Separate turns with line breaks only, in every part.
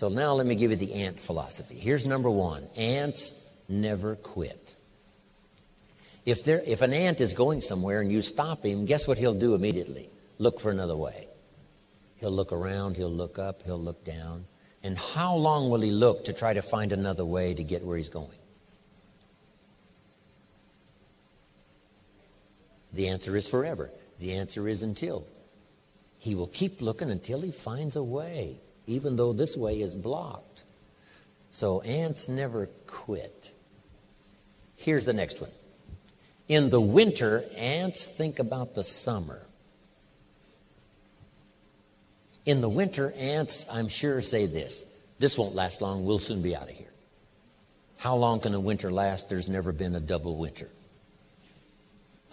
So now let me give you the ant philosophy. Here's number one ants never quit. If, there, if an ant is going somewhere and you stop him, guess what he'll do immediately? Look for another way. He'll look around, he'll look up, he'll look down. And how long will he look to try to find another way to get where he's going? The answer is forever. The answer is until. He will keep looking until he finds a way, even though this way is blocked. So ants never quit. Here's the next one. In the winter, ants think about the summer. In the winter, ants, I'm sure, say this this won't last long, we'll soon be out of here. How long can a winter last? There's never been a double winter.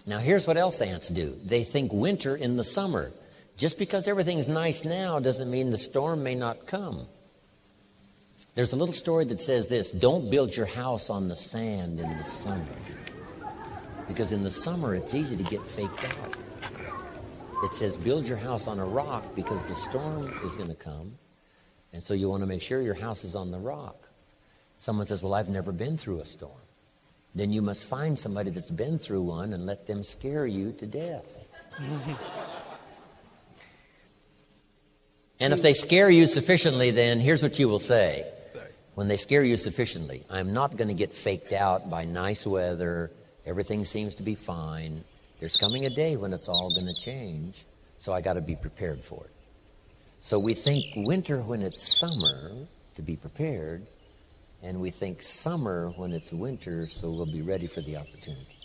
Now, here's what else ants do they think winter in the summer. Just because everything's nice now doesn't mean the storm may not come. There's a little story that says this don't build your house on the sand in the summer. Because in the summer, it's easy to get faked out. It says build your house on a rock because the storm is going to come. And so you want to make sure your house is on the rock. Someone says, Well, I've never been through a storm. Then you must find somebody that's been through one and let them scare you to death. and if they scare you sufficiently, then here's what you will say. When they scare you sufficiently, I'm not going to get faked out by nice weather. Everything seems to be fine. There's coming a day when it's all going to change, so I got to be prepared for it. So we think winter when it's summer to be prepared, and we think summer when it's winter, so we'll be ready for the opportunity.